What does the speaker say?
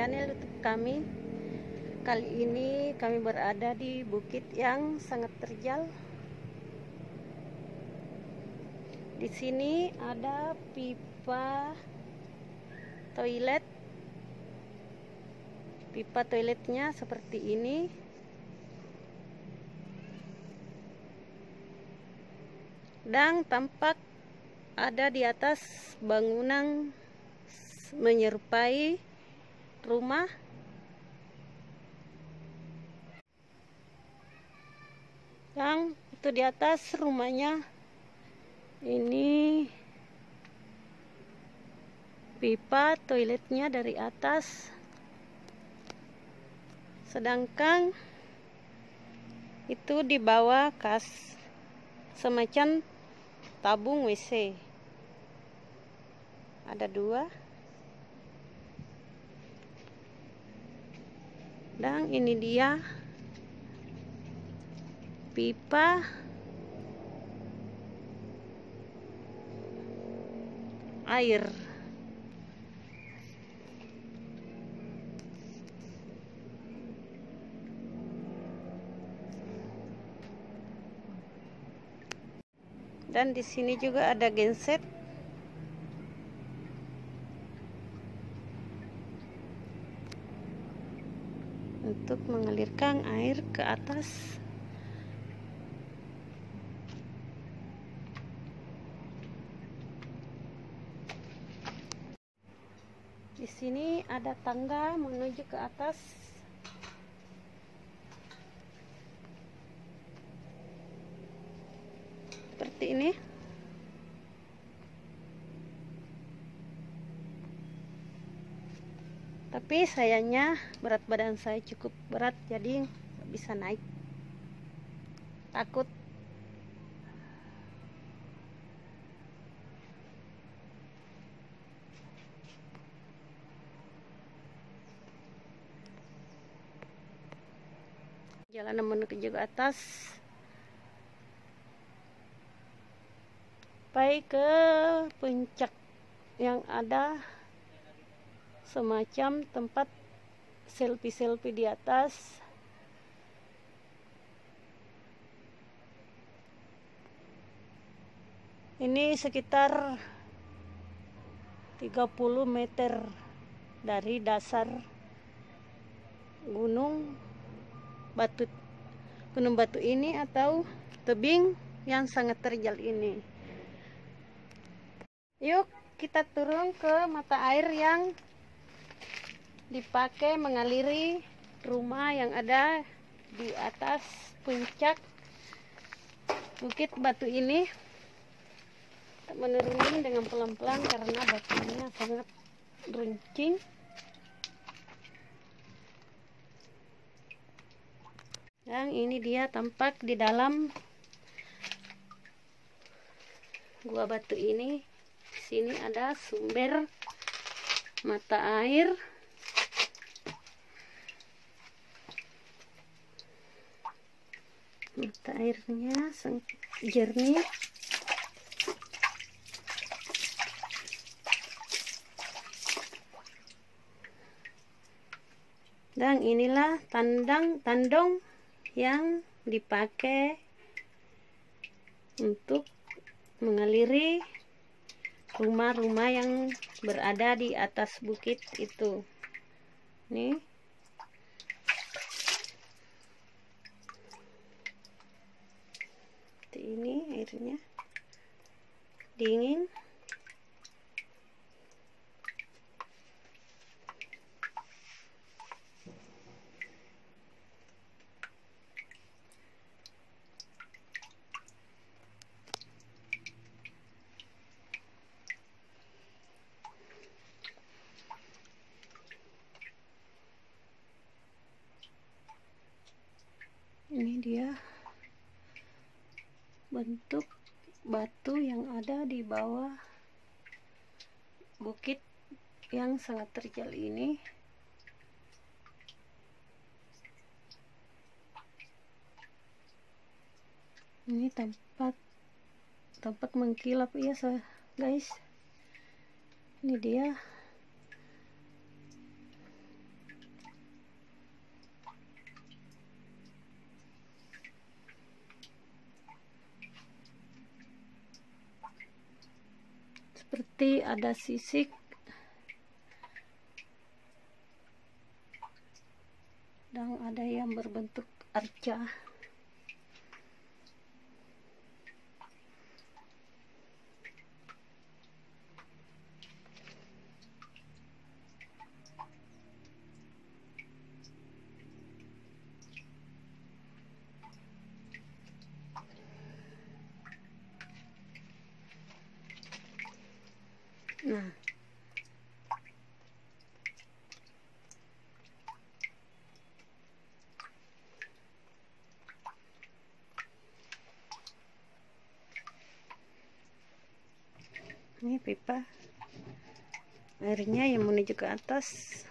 channel YouTube kami. Kali ini kami berada di bukit yang sangat terjal. Di sini ada pipa toilet. Pipa toiletnya seperti ini. Dan tampak ada di atas bangunan menyerupai rumah. Yang itu di atas rumahnya. Ini pipa toiletnya dari atas. Sedangkan itu di bawah kas semacam tabung WC ada dua dan ini dia pipa. Air. Dan di sini juga ada genset untuk mengalirkan air ke atas. Di sini ada tangga menuju ke atas. Seperti ini tapi sayangnya berat badan saya cukup berat jadi bisa naik. Takut. Jalanan menuju ke atas. Sampai ke puncak yang ada semacam tempat selfie-selfie di atas. Ini sekitar 30 meter dari dasar gunung batu gunung batu ini atau tebing yang sangat terjal ini. Yuk kita turun ke mata air yang dipakai mengaliri rumah yang ada di atas puncak bukit batu ini. Menuruni dengan pelan-pelan karena batunya sangat runcing. Dan ini dia tampak di dalam gua batu ini. Sini ada sumber mata air mata airnya jernih. Dan inilah tandang tandong yang dipakai untuk mengaliri rumah-rumah yang berada di atas bukit itu. Nih seperti ini airnya. Dingin ini dia bentuk batu yang ada di bawah bukit yang sangat terjal ini. Ini tampak tampak mengkilap ya guys. Ini dia ada sisik. Dan ada yang berbentuk arca Ini pipa airnya yang menuju ke atas.